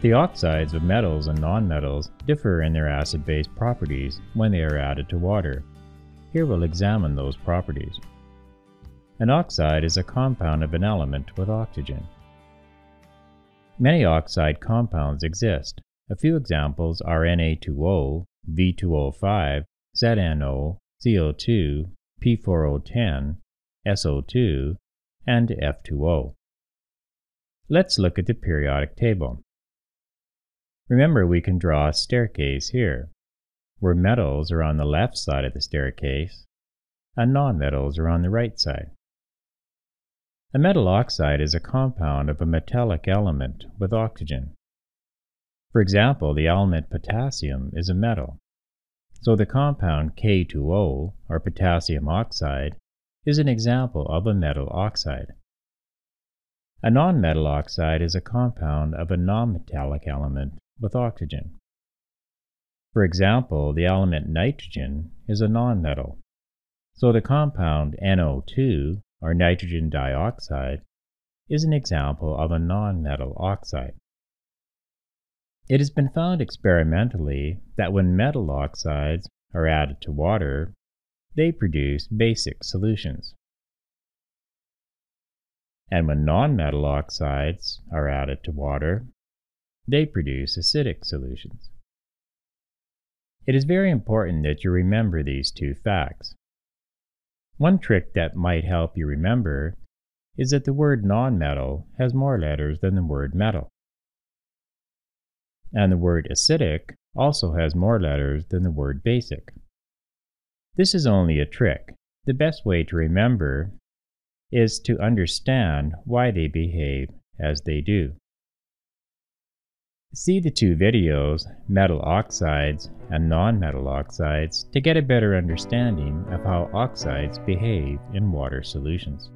The oxides of metals and nonmetals differ in their acid-base properties when they are added to water. Here we'll examine those properties. An oxide is a compound of an element with oxygen. Many oxide compounds exist. A few examples are Na2O, V2O5, ZNO, CO2, P4O10, SO2, and F2O. Let's look at the periodic table. Remember we can draw a staircase here, where metals are on the left side of the staircase and nonmetals are on the right side. A metal oxide is a compound of a metallic element with oxygen. For example, the element potassium is a metal, so the compound K2O, or potassium oxide, is an example of a metal oxide. A nonmetal oxide is a compound of a nonmetallic element with oxygen. For example, the element nitrogen is a nonmetal, so the compound NO2, or nitrogen dioxide, is an example of a nonmetal oxide. It has been found experimentally that when metal oxides are added to water, they produce basic solutions. And when nonmetal oxides are added to water, they produce acidic solutions. It is very important that you remember these two facts. One trick that might help you remember is that the word nonmetal has more letters than the word metal. And the word acidic also has more letters than the word basic. This is only a trick. The best way to remember is to understand why they behave as they do. See the two videos, metal oxides and non-metal oxides, to get a better understanding of how oxides behave in water solutions.